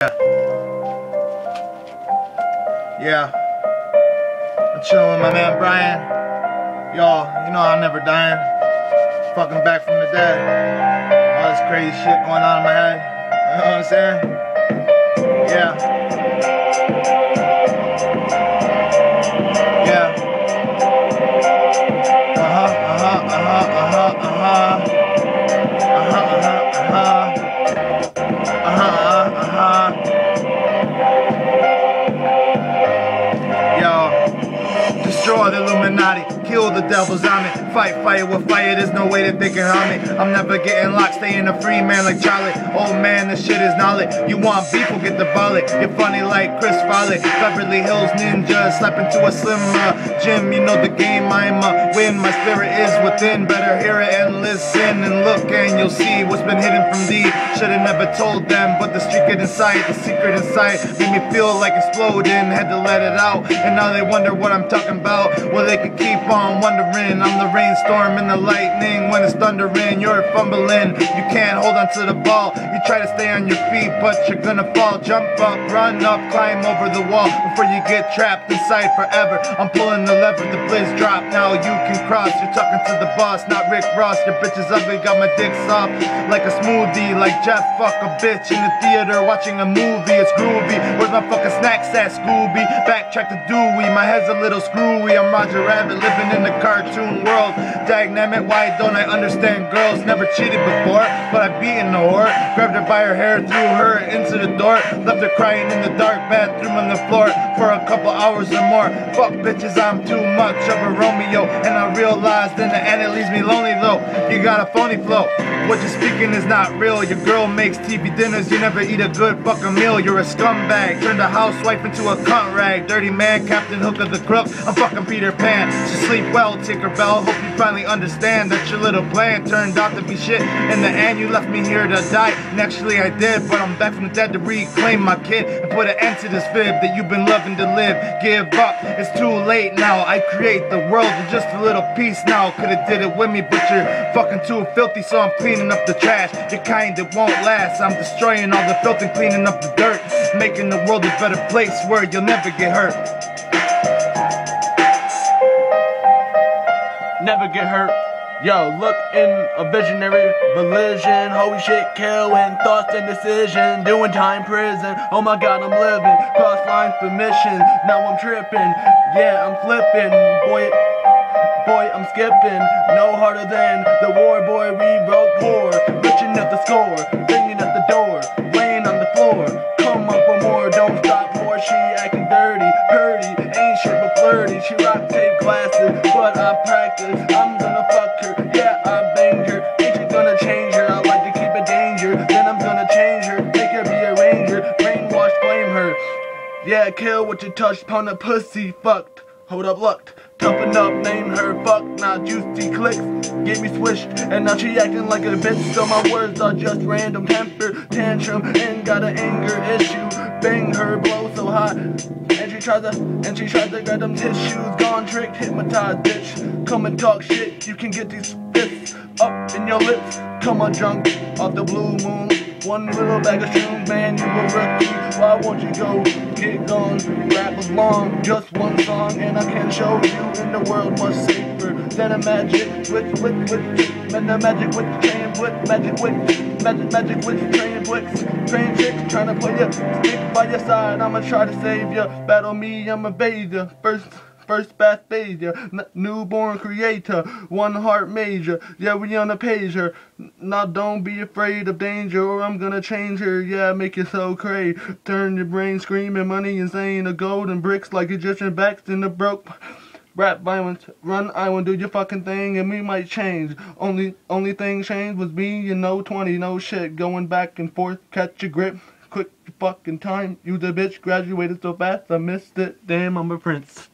Yeah. I'm chilling with my man Brian. Y'all, you know I'm never dying. Fucking back from the dead. All this crazy shit going on in my head. You know what I'm saying? Yeah. Illuminati, kill the devil's army, fight fire with fire, there's no way that they can harm me. I'm never getting locked, staying a free man like Charlie. Old man, this shit is knowledge. You want beef, will get the bullet. You're funny like Chris Farley, Beverly Hills Ninja, slap into a slim Jim. You know the game I'm uh, win. My spirit is within, better hear it and listen and look, and you'll see what's been hidden from thee. Should've never told them, but the get inside, the secret inside made me feel like exploding. Had to let it out, and now they wonder what I'm talking about. Well, they could keep on wondering. I'm the rainstorm and the lightning when it's thundering. You're fumbling, you can't hold on to the ball. You try to stay on your feet, but you're gonna fall. Jump up, run up, climb over the wall before you get trapped inside forever. I'm pulling the lever, the blades drop. Now you can cross. You're talking to the boss, not Rick Ross. Your bitch is ugly, got my dick soft like a smoothie. Like Jeff, fuck a bitch in the theater watching a movie. It's groovy. Where's my fucking snacks at, Scooby? Backtrack to Dewey. My head's a little screwy. I'm Roger Rabbit living in the cartoon world. Dagnammit, why don't I understand girls? Never cheated before, but I beaten a whore. Grabbed her by her hair, threw her into the door. Left her crying in the dark bathroom on the floor for a couple hours or more. Fuck bitches, I'm too much of a Romeo. And I realized in the end it leaves me lonely though. You got a phony flow. What you're speaking is not real. Your girl makes TV dinners, you never eat a good fucking meal. You're a scumbag. Turned a housewife into a cunt rag. Dirty man, Captain Hook of the crook. I'm fucking Peter Pan. So sleep well, Tinkerbell. Hope you finally understand that your little plan turned out to be shit. In the end, you left me here to die. And actually, I did, but I'm back from the dead to reclaim my kid and put an end to this fib that you've been loving to live. Give up, it's too late now. I create the world with just a little piece now. Could've did it with me, but you're fucking too filthy, so I'm cleaning up the trash. Your kind that won't last. I'm destroying all the filth and cleaning up the dirt, making the world a better place where you'll never get hurt. never get hurt. Yo, look in a visionary religion. Holy shit, killing thoughts and decision. Doing time prison. Oh my god, I'm living. Cross lines for mission. Now I'm tripping. Yeah, I'm flipping. Boy, boy, I'm skipping. No harder than the war, boy. We broke poor. Bitching at the score. Banging at the door. Laying on the floor. Come up for more. Don't stop more. She acting dirty. Purdy. Ain't shit but flirty. She rock tape glasses. But I practice. I'm change her? I like to keep it danger. Then I'm gonna change her. Make her be a ranger. Brainwash, flame her. Yeah, kill what you touched. Pound a pussy. Fucked. Hold up, looked. Toughen up, name her, fuck, now juicy clicks. Get me swished, and now she acting like a bitch. So my words are just random temper tantrum, and got an anger issue. Bang her, blow so hot, and she tries to, and she tries to grab them tissues. Gone tricked, hypnotized, bitch. Come and talk shit, you can get these up in your lips. Come on, drunk off the blue moon. One little bag of shrooms, man, you a rookie. Why won't you go get gone? Rap along, just one song, and I can show you in the world much safer than a magic with with with and the magic with train with magic with magic magic with train with train chicks trying to play you stick by your side. I'ma try to save you. Battle me, I'm a bather. First. First failure, N- newborn creator, one heart major. Yeah, we on the pager. Now don't be afraid of danger, or I'm gonna change her. Yeah, make it so crazy. Turn your brain screaming, money insane, the golden bricks like Egyptian backs in the broke. Rap violence, run I will do your fucking thing and we might change. Only only thing changed was me, you know, 20, no shit. Going back and forth, catch your grip. Quick fucking time, you the bitch graduated so fast I missed it. Damn, I'm a prince.